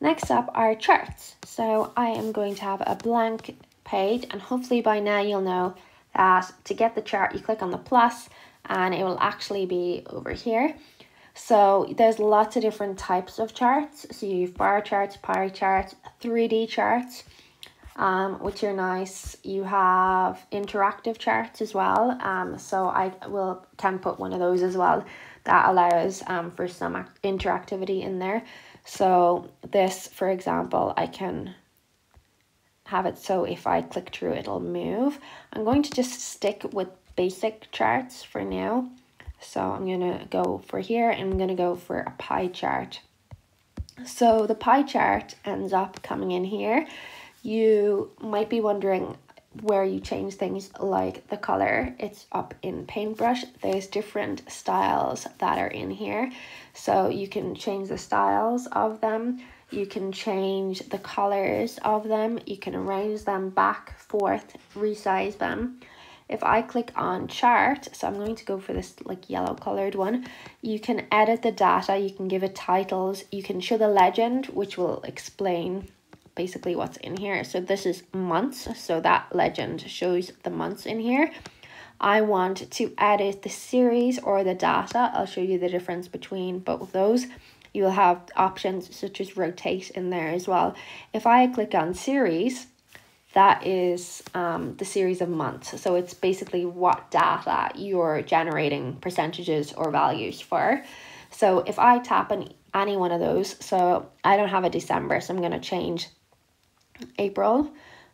Next up are charts. So I am going to have a blank page and hopefully by now you'll know that to get the chart you click on the plus and it will actually be over here. So there's lots of different types of charts. So you have bar charts, pie charts, 3D charts, um, which are nice. You have interactive charts as well. Um, so I will can put one of those as well. That allows um, for some interactivity in there. So this, for example, I can have it so if I click through it'll move. I'm going to just stick with basic charts for now. So I'm going to go for here and I'm going to go for a pie chart. So the pie chart ends up coming in here. You might be wondering where you change things like the color. It's up in paintbrush. There's different styles that are in here. So you can change the styles of them. You can change the colors of them. You can arrange them back, forth, resize them. If I click on chart, so I'm going to go for this like yellow colored one, you can edit the data, you can give it titles, you can show the legend, which will explain basically what's in here. So this is months, so that legend shows the months in here. I want to edit the series or the data. I'll show you the difference between both of those. You will have options such as rotate in there as well. If I click on series, that is um, the series of months. So it's basically what data you're generating percentages or values for. So if I tap on any one of those, so I don't have a December, so I'm going to change April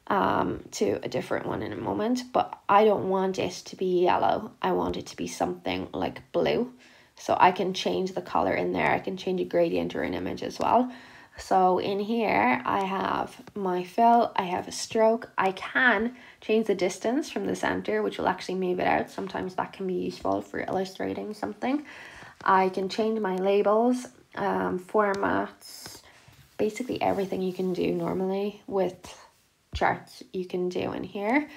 um, to a different one in a moment, but I don't want it to be yellow. I want it to be something like blue. So I can change the color in there. I can change a gradient or an image as well. So in here, I have my fill, I have a stroke. I can change the distance from the center, which will actually move it out. Sometimes that can be useful for illustrating something. I can change my labels, um, formats, basically everything you can do normally with charts you can do in here.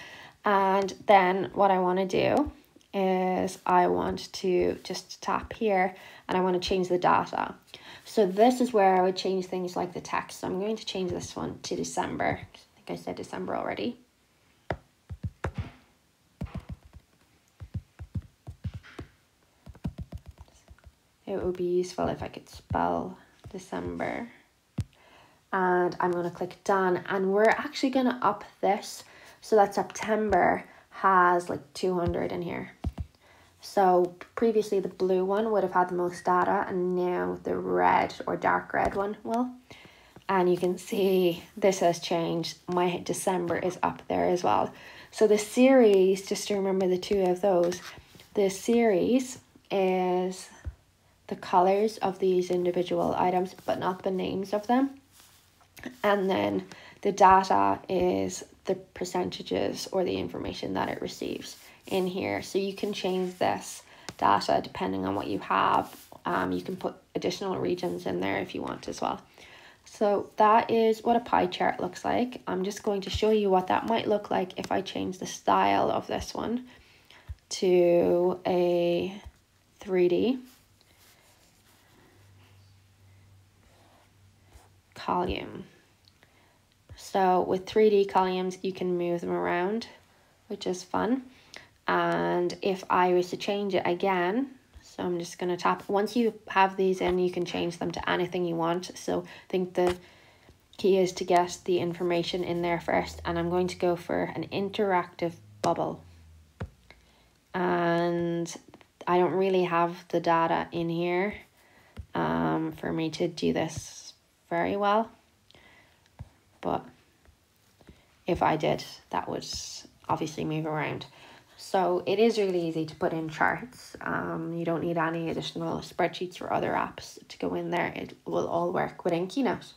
And then what I want to do is I want to just tap here and I want to change the data. So this is where I would change things like the text. So I'm going to change this one to December. I think I said December already. It would be useful if I could spell December and I'm going to click done and we're actually going to up this so that September has like 200 in here. So previously the blue one would have had the most data and now the red or dark red one will. And you can see this has changed. My December is up there as well. So the series, just to remember the two of those, the series is the colors of these individual items, but not the names of them and then the data is the percentages or the information that it receives in here. So you can change this data depending on what you have. Um, you can put additional regions in there if you want as well. So that is what a pie chart looks like. I'm just going to show you what that might look like if I change the style of this one to a 3D. Column. So with 3D columns, you can move them around, which is fun. And if I was to change it again, so I'm just going to tap, once you have these in, you can change them to anything you want. So I think the key is to get the information in there first. And I'm going to go for an interactive bubble. And I don't really have the data in here um, for me to do this very well. But if I did, that would obviously move around. So it is really easy to put in charts. Um, you don't need any additional spreadsheets or other apps to go in there. It will all work within Keynote.